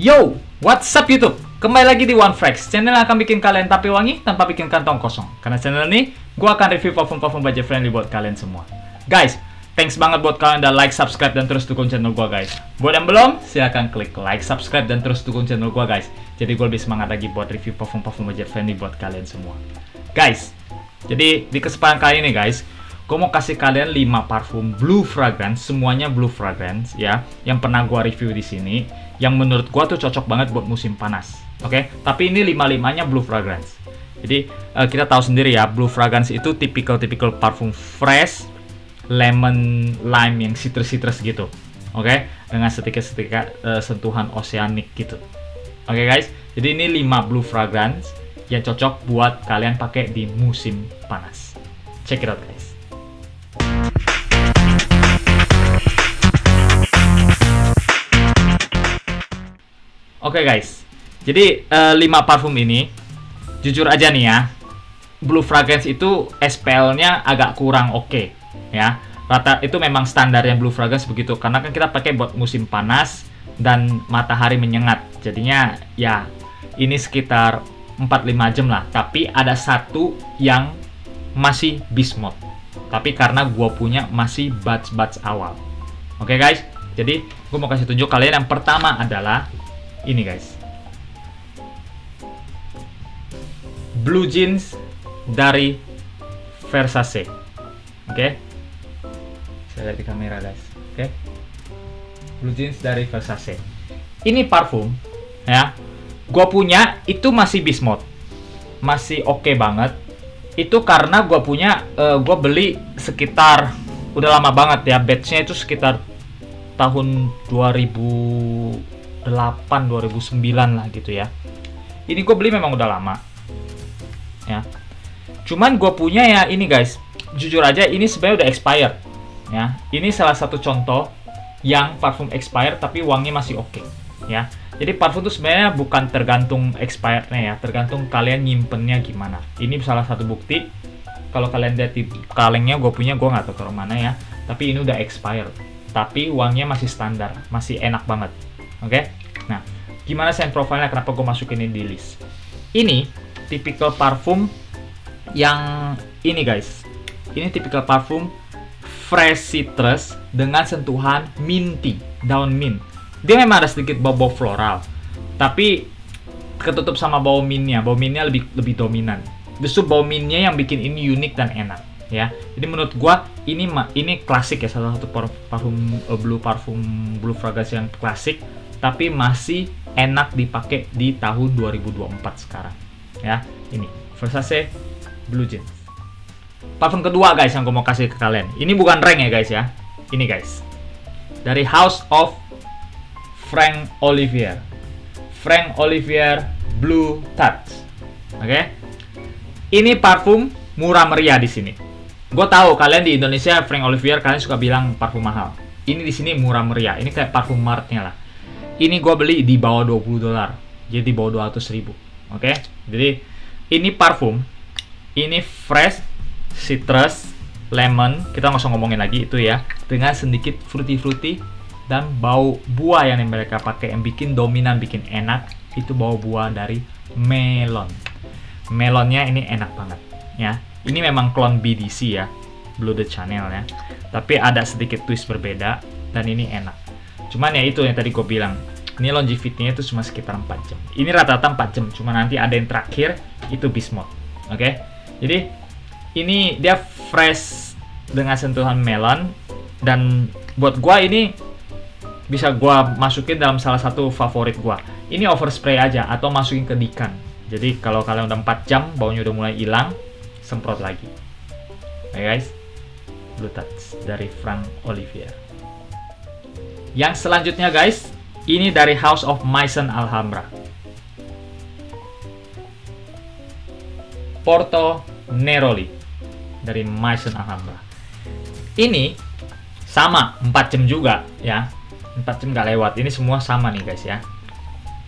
Yo, what's up YouTube? Kembali lagi di One Frax, channel yang akan bikin kalian tapi wangi tanpa bikin kantong kosong. Karena channel ini, gue akan review parfum-parfum budget friendly buat kalian semua. Guys, thanks banget buat kalian udah like, subscribe, dan terus dukung channel gue guys. Buat yang belum, silahkan klik like, subscribe, dan terus dukung channel gue guys. Jadi gue lebih semangat lagi buat review parfum-parfum budget friendly buat kalian semua. Guys, jadi di kesempatan kali ini guys, gue mau kasih kalian 5 parfum blue fragrance, semuanya blue fragrance ya, yang pernah gue review di sini, yang menurut gue tuh cocok banget buat musim panas. Oke, okay? tapi ini lima limanya blue fragrance. Jadi uh, kita tahu sendiri ya, blue fragrance itu tipikal-tipikal parfum fresh, lemon, lime yang citrus-citrus gitu. Oke, okay? dengan sedikit-sedikit uh, sentuhan oceanic gitu. Oke okay, guys, jadi ini 5 blue fragrance yang cocok buat kalian pakai di musim panas. Check it out guys. Oke okay, guys, jadi uh, 5 parfum ini jujur aja nih ya, Blue Fragrance itu SPL-nya agak kurang oke okay, ya. Rata itu memang standarnya Blue Fragrance begitu karena kan kita pakai buat musim panas dan matahari menyengat. Jadinya ya ini sekitar 4-5 jam lah. Tapi ada satu yang masih bismuth. Tapi karena gua punya masih batch-batch awal. Oke okay, guys, jadi gue mau kasih tunjuk kalian yang pertama adalah ini guys. Blue jeans dari Versace. Oke? Okay? saya lihat di kamera guys. Oke? Okay? blue jeans dari Versace. Ini parfum ya. Gue punya itu masih bismuth masih oke okay banget. Itu karena gue punya uh, eh, gue beli sekitar udah lama banget ya batchnya itu sekitar tahun 2000 2008 2009 lah gitu ya. Ini gue beli memang udah lama. Ya. Cuman gue punya ya ini guys. Jujur aja ini sebenarnya udah expired. Ya. Ini salah satu contoh yang parfum expired tapi wangi masih oke. Okay, ya. Jadi parfum itu sebenarnya bukan tergantung expirednya ya tergantung kalian nyimpennya gimana. Ini salah satu bukti. Kalau kalian lihat di kalengnya gue punya gue nggak tahu taruh mana ya. Tapi ini udah expired. Tapi wanginya masih standar masih enak banget Oke, okay? nah gimana scent profile-nya? Kenapa gue masukin ini di list? Ini tipikal parfum yang ini guys. Ini tipikal parfum fresh citrus dengan sentuhan minty, daun mint. Dia memang ada sedikit bau-bau floral, tapi ketutup sama bau mintnya. Bau mintnya lebih lebih dominan. Justru bau mintnya yang bikin ini unik dan enak ya. Jadi menurut gua ini ini klasik ya salah satu parfum uh, blue parfum blue fragrance yang klasik tapi masih enak dipakai di tahun 2024 sekarang. Ya ini. Versace Blue Jeans. Parfum kedua guys yang gue mau kasih ke kalian. Ini bukan rank ya guys ya. Ini guys. Dari House of Frank Olivier. Frank Olivier Blue Touch. Oke? Okay? ini parfum murah meriah di sini. Gue tahu kalian di Indonesia Frank Olivier kalian suka bilang parfum mahal. Ini di sini murah meriah. Ini kayak parfum martnya lah ini gue beli di bawah 20 dolar. Jadi di bawah 200 ribu. Oke? Okay? jadi ini parfum. Ini fresh citrus lemon. Kita nggak usah ngomongin lagi itu ya. Dengan sedikit fruity fruity dan bau buah yang mereka pakai yang bikin dominan bikin enak itu bau buah dari melon. Melonnya ini enak banget ya. Ini memang klon BDC ya Blue the Channel ya. Tapi ada sedikit twist berbeda dan ini enak. Cuman ya itu yang tadi gue bilang, ini longevity-nya itu cuma sekitar 4 jam. Ini rata-rata 4 jam, cuma nanti ada yang terakhir itu beast mode. Oke. Okay? Jadi ini dia fresh dengan sentuhan melon dan buat gua ini bisa gua masukin dalam salah satu favorit gua. Ini overspray aja atau masukin ke dikan. Jadi kalau kalian udah 4 jam baunya udah mulai hilang, semprot lagi. Oke okay, guys. Blue Touch dari Frank Olivier. Yang selanjutnya guys, ini dari House of Maison Alhambra. Porto Neroli dari Maison Alhambra. Ini sama 4 jam juga ya. 4 jam gak lewat. Ini semua sama nih guys ya.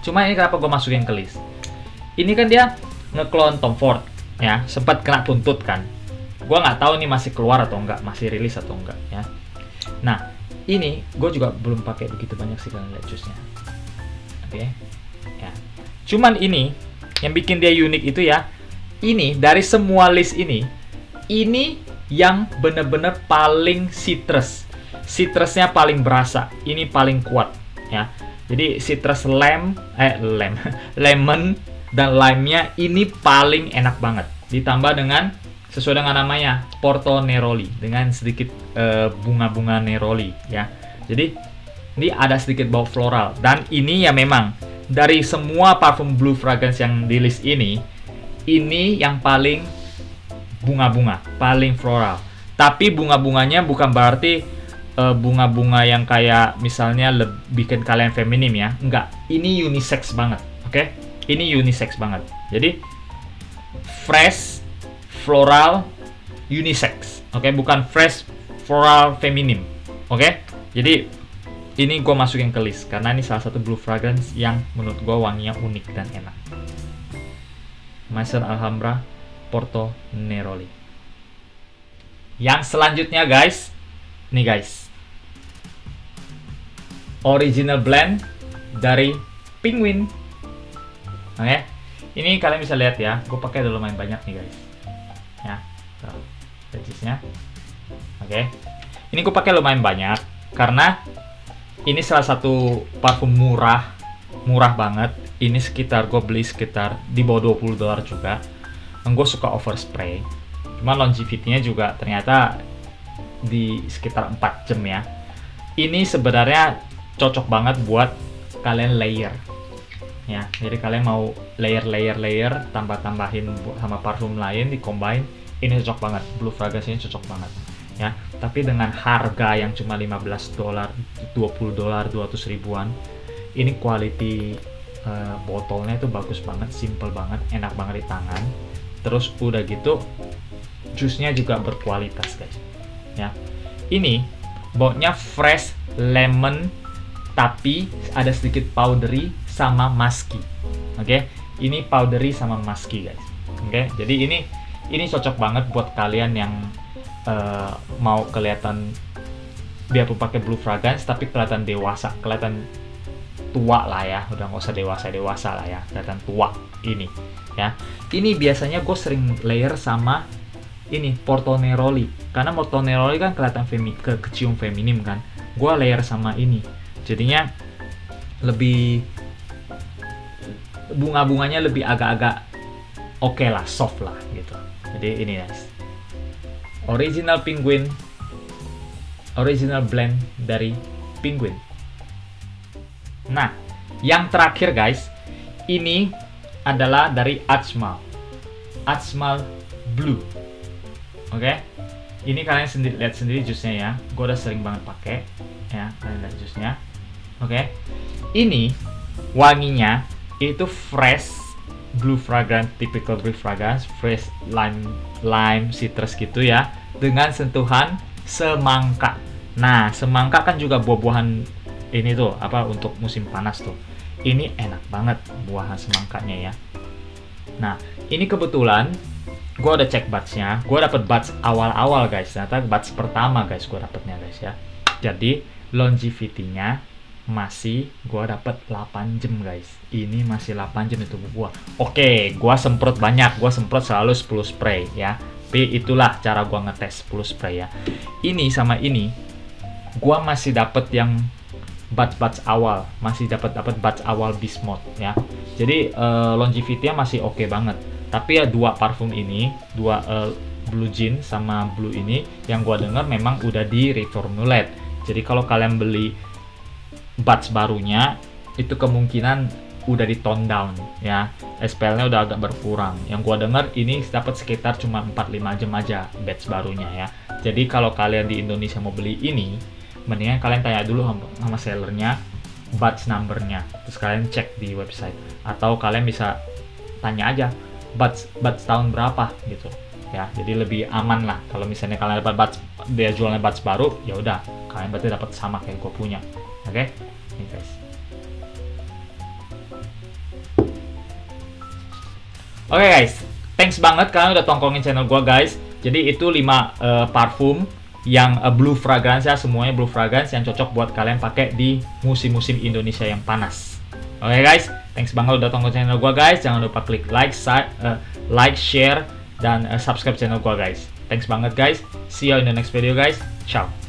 Cuma ini kenapa gue masukin ke list. Ini kan dia ngeklon Tom Ford ya. Sempat kena tuntut kan. Gue nggak tahu nih masih keluar atau enggak, masih rilis atau enggak ya. Nah, ini gue juga belum pakai begitu banyak sih kalian lihat jusnya oke Oke. Ya. Cuman ini yang bikin dia unik itu ya, ini dari semua list ini, ini yang bener-bener paling citrus. Citrusnya paling berasa. Ini paling kuat ya. Jadi citrus lem, eh lem, lemon dan lime-nya ini paling enak banget. Ditambah dengan sesuai dengan namanya Porto Neroli dengan sedikit eh, bunga-bunga uh, neroli ya. Jadi ini ada sedikit bau floral dan ini ya memang dari semua parfum blue fragrance yang di list ini ini yang paling bunga-bunga, paling floral. Tapi bunga-bunganya bukan berarti uh, bunga-bunga yang kayak misalnya lebih bikin kalian feminim ya. Enggak, ini unisex banget. Oke? Okay? Ini unisex banget. Jadi fresh floral unisex. Oke, okay? bukan fresh floral feminim. Oke? Okay? Jadi ini gue masukin ke list karena ini salah satu blue fragrance yang menurut gue wanginya unik dan enak. Maison Alhambra Porto Neroli. Yang selanjutnya guys, nih guys, original blend dari Penguin. Oke, okay? ini kalian bisa lihat ya, gue pakai udah lumayan banyak nih guys oke. Okay. ini aku pakai lumayan banyak karena ini salah satu parfum murah murah banget. Ini sekitar gue beli sekitar di bawah 20 dolar juga. Dan gue suka overspray. Cuma longevity-nya juga ternyata di sekitar 4 jam ya. Ini sebenarnya cocok banget buat kalian layer. Ya jadi kalian mau layer layer layer tambah tambahin sama parfum lain di combine ini cocok banget blue fragrance ini cocok banget ya tapi dengan harga yang cuma 15 dolar 20 dolar 200 ribuan ini quality uh, botolnya itu bagus banget simple banget enak banget di tangan terus udah gitu jusnya juga berkualitas guys ya ini baunya fresh lemon tapi ada sedikit powdery sama musky. Oke, okay? ini powdery sama musky guys. Oke, okay? jadi ini ini cocok banget buat kalian yang uh, mau kelihatan biarpun pakai blue fragrance tapi kelihatan dewasa, kelihatan tua lah ya, udah nggak usah dewasa dewasa lah ya, kelihatan tua ini ya. Ini biasanya gue sering layer sama ini Porto Neroli karena Porto Neroli kan kelihatan femi ke kecium feminim kan. Gue layer sama ini, jadinya lebih bunga-bunganya lebih agak-agak oke okay lah, soft lah gitu. Jadi ini guys. Original Penguin original blend dari Penguin. Nah, yang terakhir guys, ini adalah dari Ajmal. Ajmal Blue. Oke. Okay? Ini kalian sendiri lihat sendiri jusnya ya. Gue udah sering banget pakai ya, kalian lihat jusnya. Oke. Okay? Ini wanginya itu fresh blue fragrance typical blue fragrance fresh lime lime citrus gitu ya dengan sentuhan semangka. Nah semangka kan juga buah-buahan ini tuh apa untuk musim panas tuh. Ini enak banget buahan semangkanya ya. Nah ini kebetulan gue udah cek batchnya gue dapet batch awal-awal guys. Ternyata batch pertama guys gue dapetnya guys ya. Jadi longevity-nya masih gua dapat 8 jam guys. Ini masih 8 jam itu gua. Oke gua semprot banyak. Gua semprot selalu 10 spray ya. Tapi itulah cara gua ngetes 10 spray ya. Ini sama ini gua masih dapat yang batch-batch awal. Masih dapat dapat batch awal beast mode ya. Jadi uh, longevity-nya masih oke okay banget. Tapi ya dua parfum ini dua uh, blue jean sama blue ini yang gua dengar memang udah di reformulate. Jadi kalau kalian beli batch barunya itu kemungkinan udah di tone down ya. SPL-nya udah agak berkurang. Yang gua dengar ini dapat sekitar cuma 4-5 jam aja batch barunya ya. Jadi kalau kalian di Indonesia mau beli ini mendingan kalian tanya dulu sama, sama sellernya batch numbernya. Terus kalian cek di website. Atau kalian bisa tanya aja batch batch tahun berapa gitu ya. Jadi lebih aman lah. Kalau misalnya kalian dapat batch dia jualnya batch baru ya udah. Kalian berarti dapat sama kayak gue punya oke? okay? Guys oke okay, guys thanks banget kalian udah tongkongin channel gua guys jadi itu 5 uh, eh, parfum yang uh, blue fragrance ya semuanya blue fragrance yang cocok buat kalian pakai di musim-musim Indonesia yang panas Oke okay, guys, thanks banget udah tonton channel gua guys. Jangan lupa klik like, uh, like, share, dan uh, subscribe channel gua guys. Thanks banget guys. See you in the next video guys. Ciao.